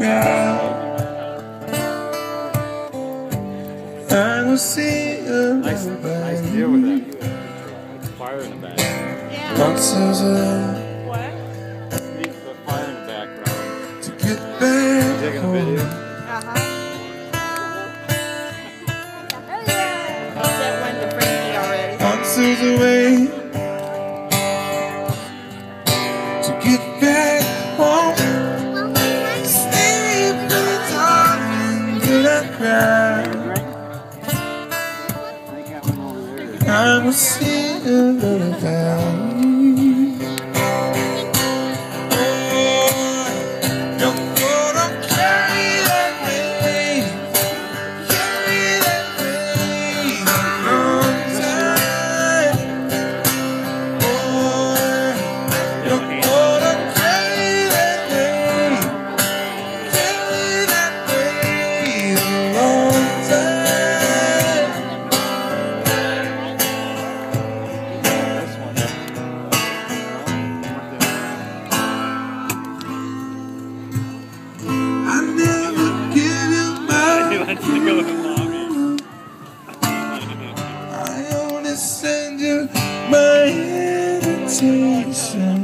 I will see you. Nice, nice deal with that. Fire in the back. Yeah. Boxes of. What? Leave the fire in the background. To get back. Taking a video. Uh huh. Away. Until I cry. I will sing a lullaby. Oh, I only send you my invitation.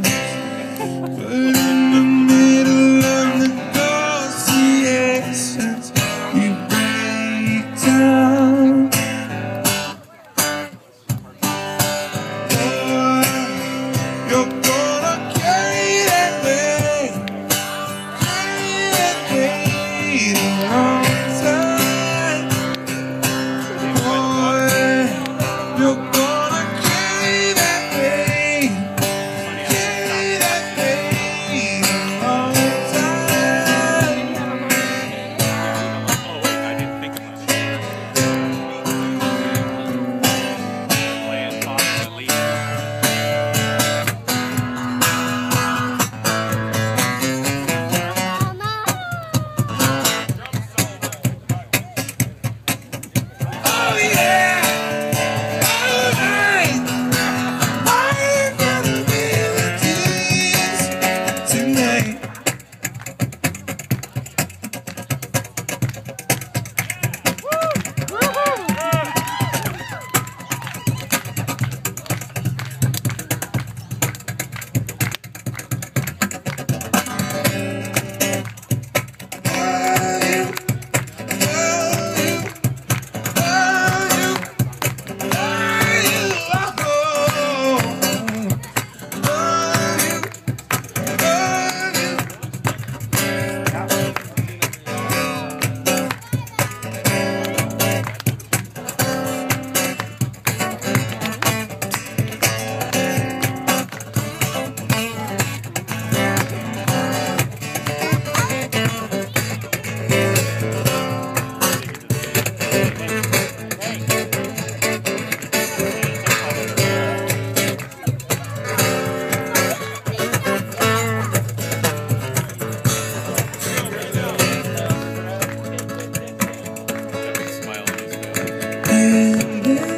雨